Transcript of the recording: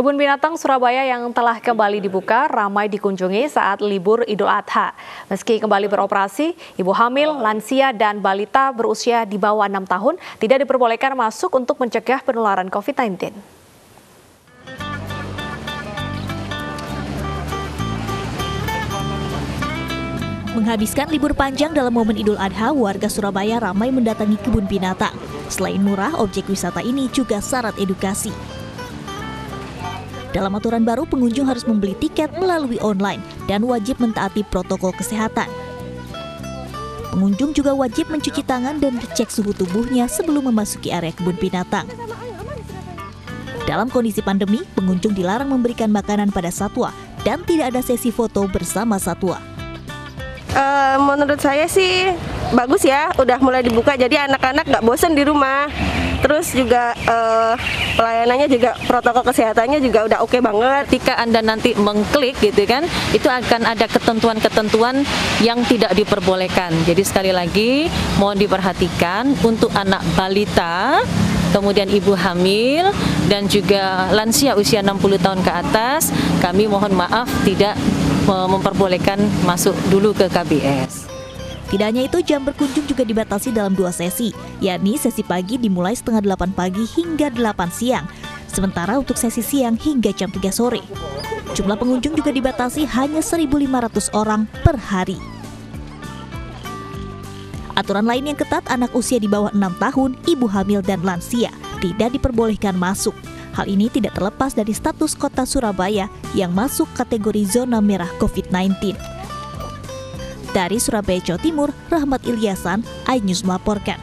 Kebun binatang Surabaya yang telah kembali dibuka ramai dikunjungi saat libur Idul Adha. Meski kembali beroperasi, ibu hamil, lansia, dan balita berusia di bawah 6 tahun tidak diperbolehkan masuk untuk mencegah penularan COVID-19. Menghabiskan libur panjang dalam momen Idul Adha, warga Surabaya ramai mendatangi kebun binatang. Selain murah, objek wisata ini juga syarat edukasi. Dalam aturan baru, pengunjung harus membeli tiket melalui online dan wajib mentaati protokol kesehatan. Pengunjung juga wajib mencuci tangan dan dicek suhu tubuhnya sebelum memasuki area kebun binatang. Dalam kondisi pandemi, pengunjung dilarang memberikan makanan pada satwa dan tidak ada sesi foto bersama satwa. Uh, menurut saya sih bagus ya, udah mulai dibuka jadi anak-anak nggak bosen di rumah terus juga uh, pelayanannya juga protokol kesehatannya juga udah oke okay banget. Ketika Anda nanti mengklik gitu kan, itu akan ada ketentuan-ketentuan yang tidak diperbolehkan. Jadi sekali lagi mohon diperhatikan untuk anak balita kemudian ibu hamil dan juga lansia usia 60 tahun ke atas, kami mohon maaf tidak memperbolehkan masuk dulu ke KBS. Tidak hanya itu, jam berkunjung juga dibatasi dalam dua sesi, yakni sesi pagi dimulai setengah delapan pagi hingga delapan siang, sementara untuk sesi siang hingga jam 3 sore. Jumlah pengunjung juga dibatasi hanya 1.500 orang per hari. Aturan lain yang ketat, anak usia di bawah 6 tahun, ibu hamil dan lansia tidak diperbolehkan masuk. Hal ini tidak terlepas dari status kota Surabaya yang masuk kategori zona merah COVID-19. Dari Surabaya, Jawa Timur, Rahmat Ilyasan, iNews melaporkan.